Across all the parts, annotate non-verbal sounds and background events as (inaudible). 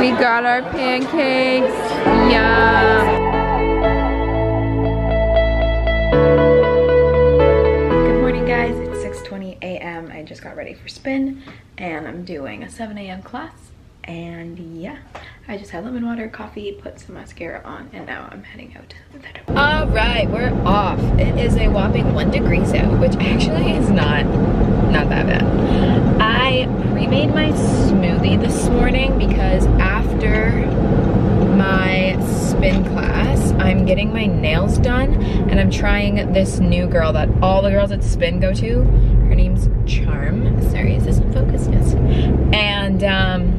We got our pancakes. Yum. Good morning guys, it's 6.20 a.m. I just got ready for spin and I'm doing a 7 a.m. class. And yeah, I just had lemon water, coffee, put some mascara on, and now I'm heading out. All right, we're off. It is a whopping one degrees out, which actually is not, not that bad. I pre-made my smoothie this morning because after my spin class, I'm getting my nails done and I'm trying this new girl that all the girls at spin go to. Her name's Charm. Sorry, is this in focus? Yes. And um,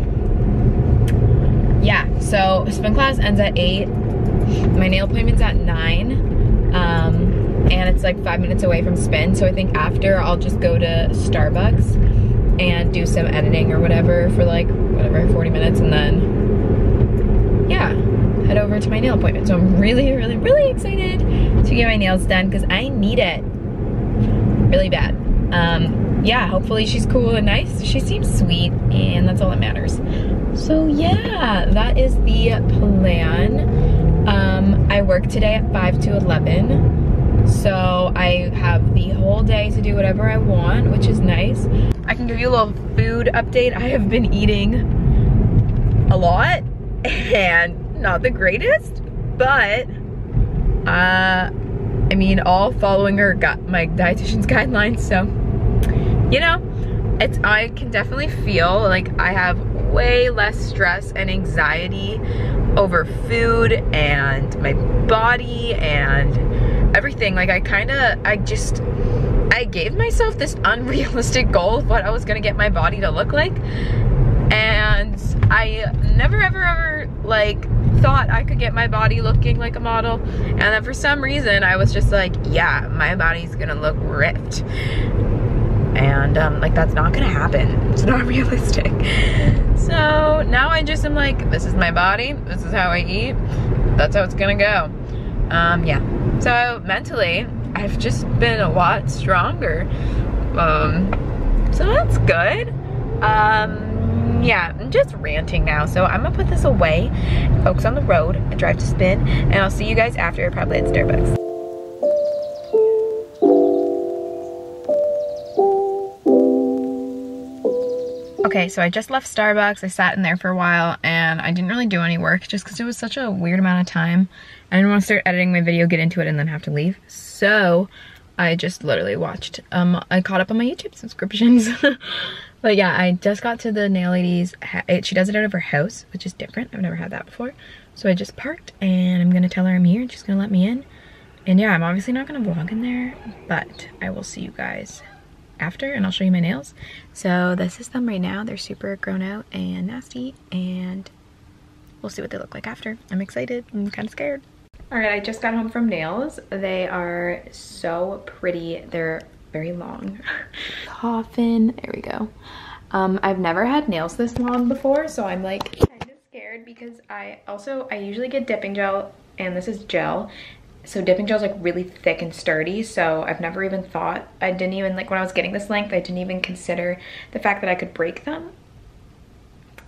yeah, so spin class ends at eight. My nail appointment's at nine. Um, and it's like five minutes away from spin. So I think after I'll just go to Starbucks and do some editing or whatever for like whatever 40 minutes and then to my nail appointment. So i'm really really really excited to get my nails done because i need it really bad. Um yeah hopefully she's cool and nice. She seems sweet and that's all that matters. So yeah that is the plan. Um i work today at 5 to 11 so I have the whole day to do whatever I want, which is nice. I can give you a little food update. I have been eating a lot (laughs) and not the greatest, but uh, I mean, all following her got my dietitian's (laughs) guidelines. So, you know, it's, I can definitely feel like I have way less stress and anxiety over food and my body and everything. Like I kind of, I just, I gave myself this unrealistic (laughs) goal of what I was gonna get my body to look like. And I never ever ever like thought I could get my body looking like a model. And then for some reason I was just like, yeah, my body's gonna look ripped. And um, like that's not gonna happen. It's not (laughs) realistic. So now I just am like, this is my body, this is how I eat, that's how it's gonna go. Um, yeah. So mentally, I've just been a lot stronger. Um, so that's good. Um, yeah, Just ranting now. So I'm gonna put this away, focus on the road, and drive to spin, and I'll see you guys after, probably at Starbucks. Okay, so I just left Starbucks. I sat in there for a while and I didn't really do any work just because it was such a weird amount of time. I didn't want to start editing my video, get into it, and then have to leave. So I just literally watched. Um, I caught up on my YouTube subscriptions. (laughs) but yeah, I just got to the nail lady's. She does it out of her house, which is different. I've never had that before. So I just parked and I'm going to tell her I'm here. and She's going to let me in. And yeah, I'm obviously not going to vlog in there, but I will see you guys after and I'll show you my nails. So this is them right now. They're super grown out and nasty and we'll see what they look like after. I'm excited. I'm kind of scared. All right, I just got home from nails. They are so pretty. They're very long. Coffin, there we go. Um, I've never had nails this long before, so I'm like kind of scared because I also, I usually get dipping gel and this is gel. So dipping gel is like really thick and sturdy so I've never even thought I didn't even like when I was getting this length I didn't even consider the fact that I could break them.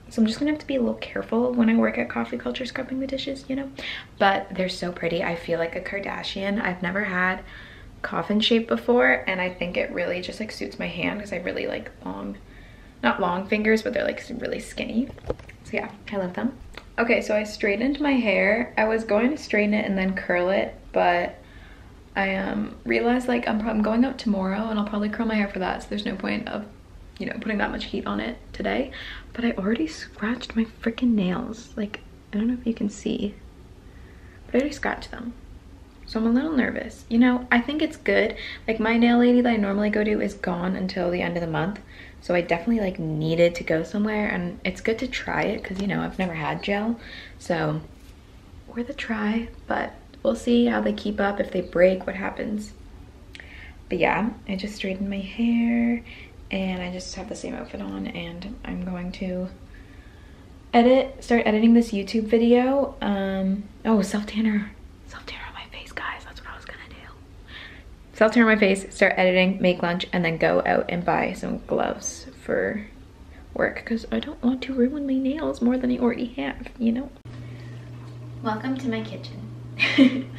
So I'm just gonna have to be a little careful when I work at coffee culture scrubbing the dishes you know? But they're so pretty. I feel like a Kardashian. I've never had coffin shape before and I think it really just like suits my hand because I really like long not long fingers but they're like really skinny so yeah I love them Okay, so I straightened my hair. I was going to straighten it and then curl it, but I um, realized like I'm, I'm going out tomorrow and I'll probably curl my hair for that, so there's no point of, you know, putting that much heat on it today. But I already scratched my freaking nails. Like, I don't know if you can see, but I already scratched them. So I'm a little nervous. You know, I think it's good. Like my nail lady that I normally go to is gone until the end of the month. So I definitely like needed to go somewhere and it's good to try it because you know, I've never had gel. So worth a try, but we'll see how they keep up. If they break, what happens. But yeah, I just straightened my hair and I just have the same outfit on and I'm going to edit, start editing this YouTube video. Um, oh, self-tanner, on my face, guys. That's what I was gonna do. Self-tanner on my face, start editing, make lunch, and then go out and buy some gloves for work because I don't want to ruin my nails more than I already have, you know? Welcome to my kitchen. (laughs)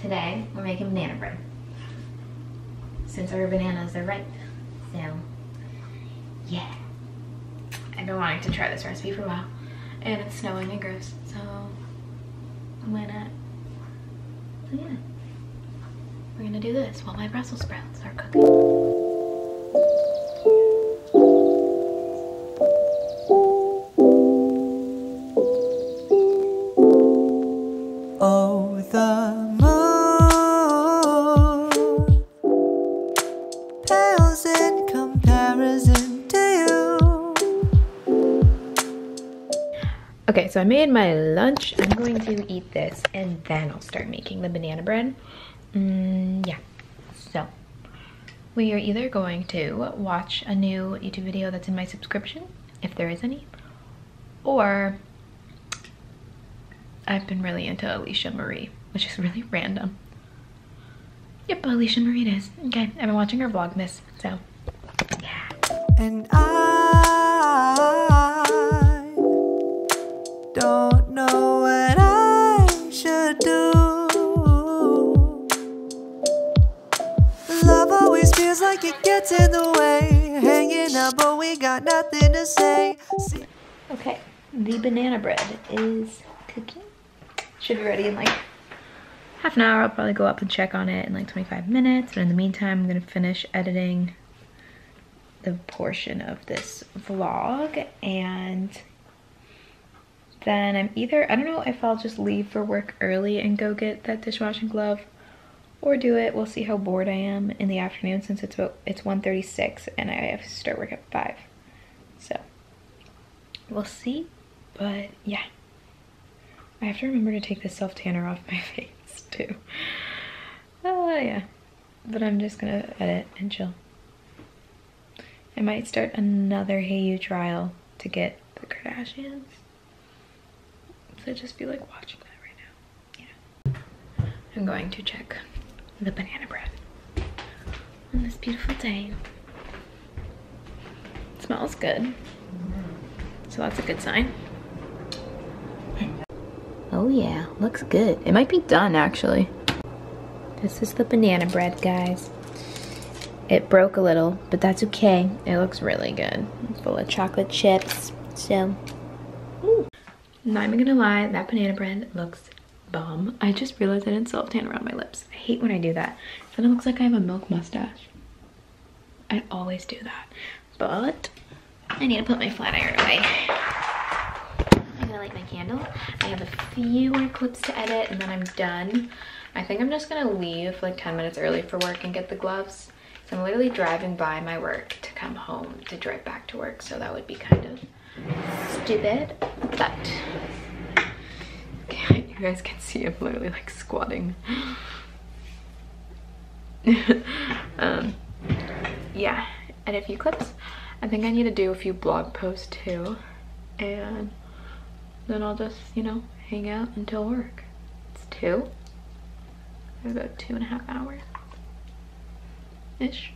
Today, we're making banana bread. Since our bananas are ripe. So, yeah. I've been wanting to try this recipe for a while. And it's snowing and gross, so why not? So yeah. We're gonna do this while my Brussels sprouts are cooking. Oh, the moon pales in comparison to you. Okay, so I made my lunch. I'm going to eat this and then I'll start making the banana bread. Mm, yeah, so we are either going to watch a new YouTube video that's in my subscription, if there is any, or I've been really into Alisha Marie, which is (laughs) really random. Yep, Alisha Marie it is. Okay, I've been watching her Vlogmas, so yeah. And I don't like it gets in the way. Hanging out, but we got nothing to say. Okay, the banana bread is cooking. Should be ready in like half an hour. I'll probably go up and check on it in like 25 minutes. But in the meantime, I'm gonna finish editing the portion of this vlog and then I'm either, I don't know if I'll just leave for work early and go get that dishwashing glove or do it. We'll see how bored I am in the afternoon since it's about, it's 1.36 and I have to start work at 5. So we'll see. But yeah. I have to remember to take this self tanner off my (laughs) face too. Oh yeah. But i'm just gonna edit and chill. I might start another hayu trial to get the kardashians. So just be like watching that right now. Yeah. I'm going to check the banana bread on this beautiful day it smells good so that's a good sign. Oh yeah, looks good. It might be done actually. This is the banana bread, guys. It broke a little, but that's okay. It looks really good. Full of chocolate chips, so. Ooh. Not even gonna lie, that banana bread looks bomb. I just realized I didn't self-tan around my lips. I hate when I do that. Then it looks like I have a milk mustache. I always do that. But I need to put my flat iron away. I'm gonna light my candle. I have a few more clips to edit and then I'm done. I think I'm just gonna leave like 10 minutes early for work and get the gloves. So I'm literally driving by my work to come home to drive back to work. So that would be kind of stupid, but you guys can see I'm literally like squatting. (laughs) um, yeah, and a few clips. I think I need to do a few blog posts too. And then I'll just, you know, hang out until work. It's two. About two and a half hours. Ish.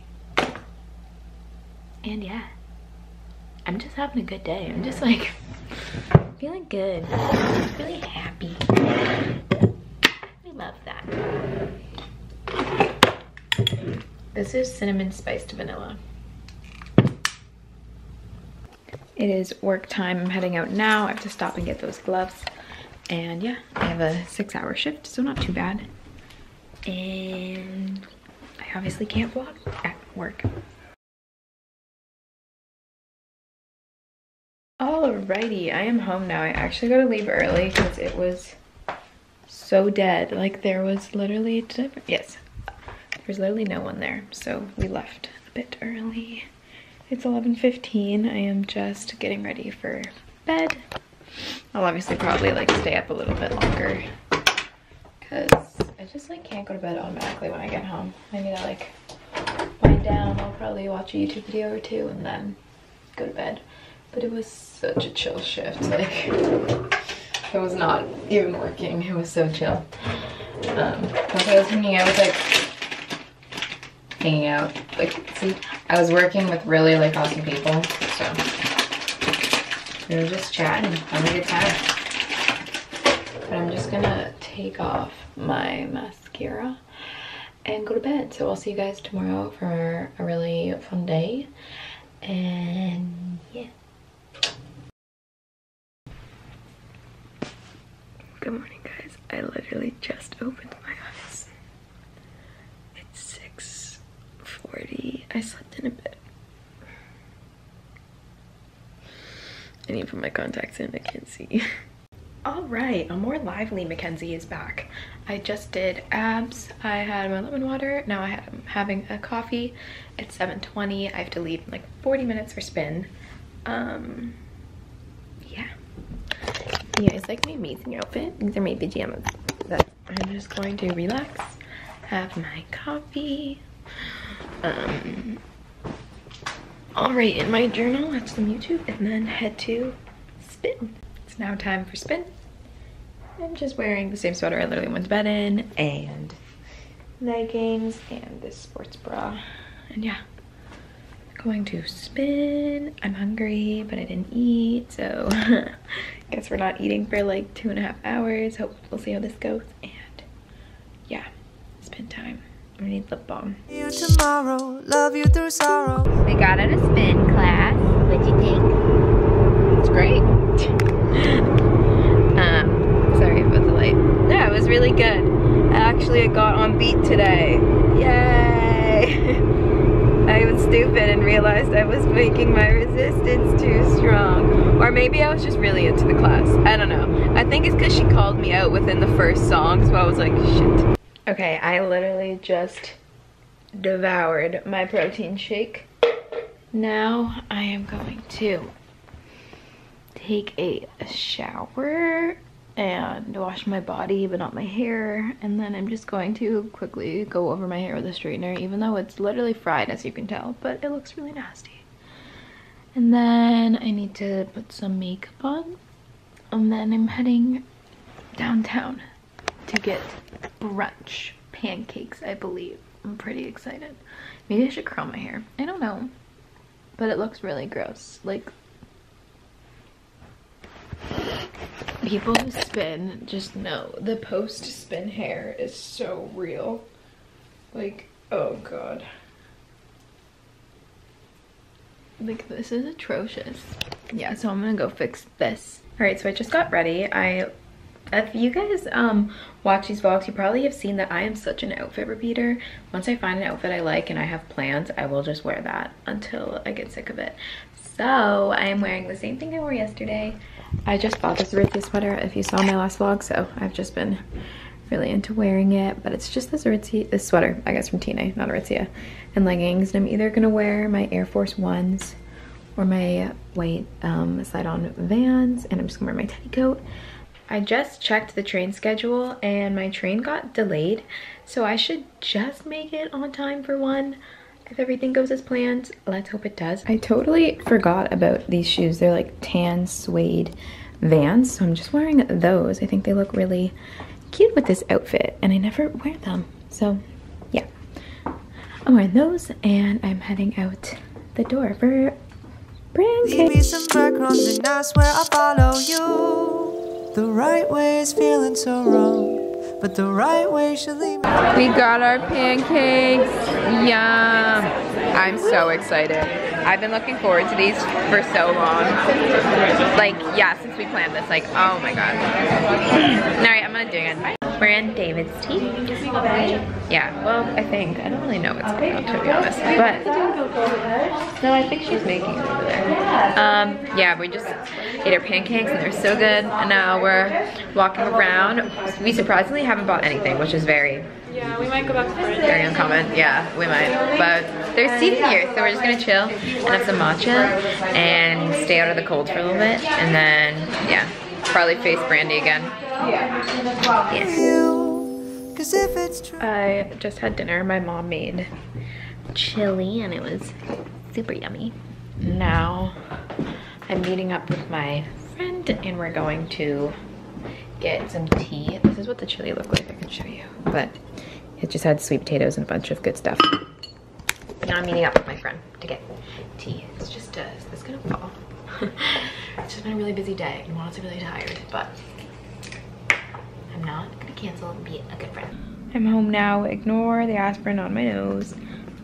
And yeah. I'm just having a good day. I'm just like (laughs) feeling good. Really happy. We love that. This is cinnamon spiced vanilla. It is work time. I'm heading out now. I have to stop and get those gloves. And yeah, I have a six hour shift, so not too bad. And I obviously can't vlog at work. Alrighty, I am home now. I actually gotta leave early because it was so dead. Like there was literally, yes, there's literally no one there. So we left a bit early. It's 11.15. I am just getting ready for bed. I'll obviously probably like stay up a little bit longer because I just like can't go to bed automatically when I get home. I need to like wind down. I'll probably watch a YouTube video or two and then go to bed. But it was such a chill shift. Like it was not even working. It was so chill. Um, plus I was hanging out with like hanging out. Like, see, I was working with really like awesome people, so We were just chatting, having a good time. But I'm just gonna take off my mascara and go to bed. So I'll see you guys tomorrow for a really fun day. And yeah. Good morning, guys. I literally just opened my eyes. It's 6.40. I slept in a bit. I need to put my contacts in, I can't see. (laughs) All right, a more lively Mackenzie is back. I just did abs. I had my lemon water. Now I am having a coffee. It's 7.20. I have to leave in like 40 minutes for spin. Um. You guys like my amazing outfit? These are my pajamas. But I'm just going to relax, have my coffee. Um, I'll write in my journal, watch some YouTube, and then head to spin. It's now time for spin. I'm just wearing the same sweater I literally went to bed in, and leggings, and this sports bra. And yeah, going to spin. I'm hungry, but I didn't eat, so I (laughs) guess we're not eating for like two and a half hours. Hope we'll see how this goes. And yeah, spin time. I need lip balm. You tomorrow, love you through sorrow. We got out of spin class. What'd you think? It's great. (laughs) um, sorry about the light. Yeah, it was really good. Actually, I got on beat today. Yay! (laughs) I was stupid and realized I was making my resistance too strong. Or maybe I was just really into the class. I don't know. I think it's because she called me out within the first song, so I was like, shit. Okay, I literally just devoured my protein shake. Now I am going to take a shower and wash my body but not my hair. And then I'm just going to quickly go over my hair with a straightener even though it's literally fried as you can tell but it looks really nasty. And then I need to put some makeup on. And then I'm heading downtown to get brunch pancakes I believe. I'm pretty excited. Maybe I should curl my hair. I don't know. But it looks really gross. Like people who spin just know the post spin hair is so real. Like oh god. Like this is atrocious. Yeah so i'm gonna go fix this. All right so i just got ready. I if you guys um watch these vlogs you probably have seen that i am such an outfit repeater. Once i find an outfit i like and i have plans i will just wear that until i get sick of it. So i am wearing the same thing i wore yesterday. I just bought this Aritzia sweater if you saw my last vlog so i've just been really into wearing it but it's just this Aritzia this sweater i guess from Tina not Aritzia and leggings and i'm either gonna wear my air force ones or my white um, slide-on Vans and i'm just gonna wear my teddy coat I just checked the train schedule and my train got delayed. So I should just make it on time for one. If everything goes as planned, let's hope it does. I totally forgot about these shoes. They're like tan suede Vans. So I'm just wearing those. I think they look really cute with this outfit and I never wear them. So yeah, I'm wearing those and I'm heading out the door for Leave me some breadcrumbs and I swear I'll follow you. The right way is feeling so wrong, but the right way should lead me. We got our pancakes. Yum. I'm so excited. I've been looking forward to these for so long. Like, yeah, since we planned this. Like, oh my god. (clears throat) Alright, I'm gonna do it again. We're in David's tea. Yeah, well, I think. I don't really know what's going on, to be honest. But, over there? no, I think she's making it over there. Um, yeah, we just ate our pancakes and they're so good. And now we're walking around. We surprisingly haven't bought anything, which is very Yeah, we might go back to Brandon. very uncommon. Yeah, we might. But there's seating here, so we're just gonna chill and have some matcha and stay out of the cold for a little bit. And then, yeah, probably face Brandy again. Yes. Cause if it's true. I just had dinner. My mom made chili and it was super yummy. Now I'm meeting up with my friend and we're going to get some tea. This is what the chili looked like, I can show you. But it just had sweet potatoes and a bunch of good stuff. Now I'm meeting up with my friend to get tea. It's just, uh, is this gonna fall? It's just been a really busy day and I'm honestly really tired, but I'm not gonna cancel and be a good friend. I'm home now. Ignore the aspirin on my nose.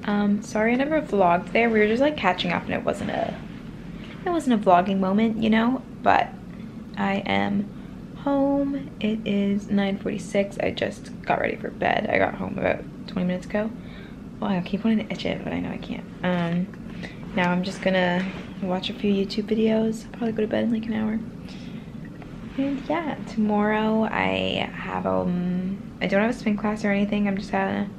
Um, sorry I never vlogged there. We were just like catching up and it wasn't a it wasn't a vlogging moment, you know, but I am home. It is 9.46. I just got ready for bed. I got home about 20 minutes ago. Well, I keep wanting to itch it, but I know I can't. Um, now I'm just gonna watch a few YouTube videos. Probably go to bed in like an hour. And yeah, tomorrow I have um I don't have a spin class or anything. I'm just gonna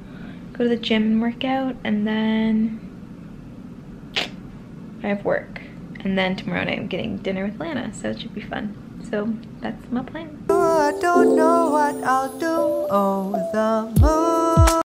go to the gym and work out and then I have work. And then tomorrow night I'm getting dinner with Lana, so it should be fun. So that's my plan. I don't know what I'll do. Oh, the moon.